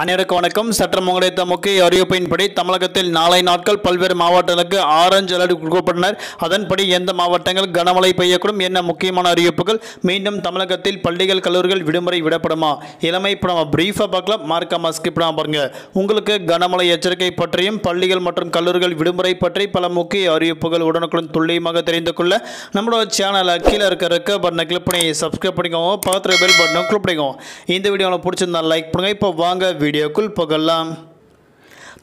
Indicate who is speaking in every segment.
Speaker 1: அனைவருக்கு வணக்கம். சற்றம் முங்கடைத்த முக்கிய அறிவிப்பின்படி தமிழகத்தில் நாளை நாட்கள் பல்வேறு மாவட்டங்களுக்கு ஆரஞ்சு அலர்ட் கொடுக்கப்பட்டனர். அதன்படி எந்த மாவட்டங்கள் கனமழை பெய்யக்கூடும் என்ன முக்கியமான அறிவிப்புகள். மீண்டும் தமிழகத்தில் பள்ளிகள் கல்லூரிகள் விடுமுறை விடப்படுமா? இளமை இப்போ நம்ம பிரீஃபாக பார்க்கலாம். மார்க்காம ஸ்கிப் பண்ணாம பாருங்க. உங்களுக்கு கனமழை எச்சரிக்கை பற்றியும் பள்ளிகள் மற்றும் கல்லூரிகள் விடுமுறை பற்றி பல முக்கிய அறிவிப்புகள் உடனுக்குடன் துல்லியமாக தெரிந்து கொள்ள நம்மளோட சேனலை கீழே இருக்க இருக்க பட்டனை கிளிக் பண்ணி சப்ஸ்கிரைப் பண்ணிக்கோங்க. பக்கத்தில் பெல் பட்டனை கிளிக் பண்ணிக்கோங்க. இந்த வீடியோவில் பிடிச்சிருந்தா லைக் பண்ணுங்கள் இப்போ வாங்க வீடியோக்குள் போகலாம்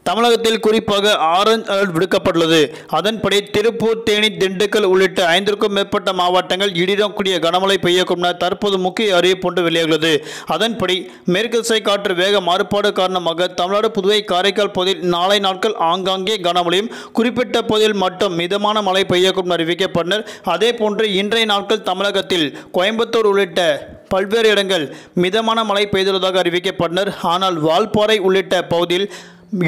Speaker 1: தமிழகத்தில் குறிப்பாக ஆரஞ்ச் அலர்ட் விடுக்கப்பட்டுள்ளது. அதன்படி திருப்பூர் தேனி திண்டுக்கல் உள்ளிட்ட ஐந்திற்கும் மேற்பட்ட மாவட்டங்கள் இடிடக்கூடிய கனமழை பெய்யக்கும் என தற்போது முக்கிய அறிவிப்பு ஒன்று வெளியாகிறது அதன்படி மேற்கு திசை காற்று வேக மாறுபாடு காரணமாக தமிழ்நாடு புதுவை காரைக்கால் பகுதியில் நாளை நாட்கள் ஆங்காங்கே கனமழையும் குறிப்பிட்ட பகுதியில் மட்டும் மிதமான மழை பெய்யக்கும் அறிவிக்கப்பட்டனர். அதே போன்று இன்றைய நாட்கள் தமிழகத்தில் கோயம்புத்தூர் உள்ளிட்ட பல்வேறு இடங்கள் மிதமான மழை பெய்துள்ளதாக அறிவிக்கப்பட்டனர். ஆனால் வால்பாறை உள்ளிட்ட பகுதியில்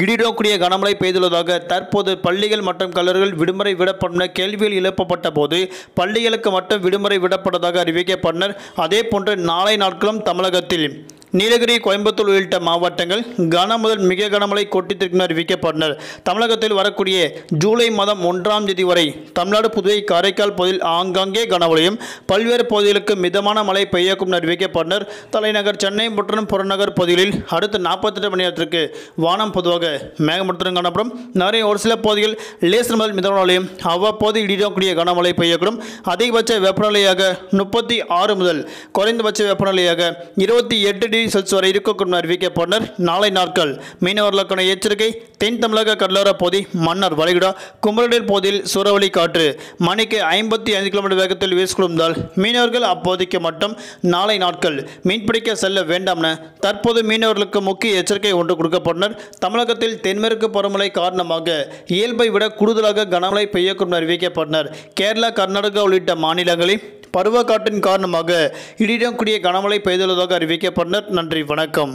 Speaker 1: இடிடக்கூடிய கனமழை பெய்துள்ளதாக தற்போது பள்ளிகள் மற்றும் கல்லூரிகள் விடுமுறை விடப்படும் கேள்வியில் எழுப்பப்பட்ட போது பள்ளிகளுக்கு மட்டும் விடுமுறை விடப்பட்டதாக அறிவிக்கப்பட்டனர். அதே போன்று நாளை நாட்களும் தமிழகத்தில் நீலகிரி கோயம்புத்தூர் உள்ளிட்ட மாவட்டங்கள் கன முதல் மிக கனமழை கொட்டித்திருக்கும் என அறிவிக்கப்பட்டனர். தமிழகத்தில் வரக்கூடிய ஜூலை மாதம் ஒன்றாம் தேதி வரை தமிழ்நாடு புதுவை காரைக்கால் பகுதியில் ஆங்காங்கே கனமழையும் பல்வேறு பகுதிகளுக்கு மிதமான மழை பெய்யக்கும் அறிவிக்கப்பட்டனர். தலைநகர் சென்னை மற்றும் புறநகர் பகுதிகளில் அடுத்த நாற்பத்தெட்டு மணி நேரத்திற்கு வானம் பொதுவாக மேகமூட்டத்துடன் காணப்படும். நிறைய ஒரு சில பகுதிகள் லேசர் முதல் மிதமான மழையும் அவ்வப்போது இடிடக்கூடிய கனமழை பெய்யக்கூடும். அதிகபட்ச வெப்பநிலையாக முப்பத்தி ஆறு முதல் குறைந்தபட்ச வெப்பநிலையாக இருபத்தி எட்டு டிகிரி செல்சியஸ் வரை இருக்கக்கூடும் அறிவிக்க அறிவிக்கப்பட்டனர் நாளை நாட்கள் மீனவர்களுக்கான எச்சரிக்கை தென் தமிழக கடலோர பகுதி மன்னர் வளைகுடா குமரடேல் பகுதியில் சூறாவளி காற்று மணிக்கு ஐம்பத்தி ஐந்து கிலோமீட்டர் வேகத்தில் வீசிக்கொள்வதால் மீனவர்கள் அப்போதைக்கு மட்டும் நாளை நாட்கள் மீன்பிடிக்க செல்ல வேண்டாம் என தற்போது மீனவர்களுக்கு முக்கிய எச்சரிக்கை ஒன்று கொடுக்கப்பட்டனர் தமிழகத்தில் தென்மேற்கு பருவமழை காரணமாக இயல்பை விட கூடுதலாக கனமழை பெய்யக்கூடும் அறிவிக்கப்பட்டனர் கேரளா கர்நாடகா உள்ளிட்ட மாநிலங்களில் பருவக்காட்டின் காரணமாக இடிடக்கூடிய கனமழை பெய்துள்ளதாக அறிவிக்கப்பட்டனர். நன்றி வணக்கம்.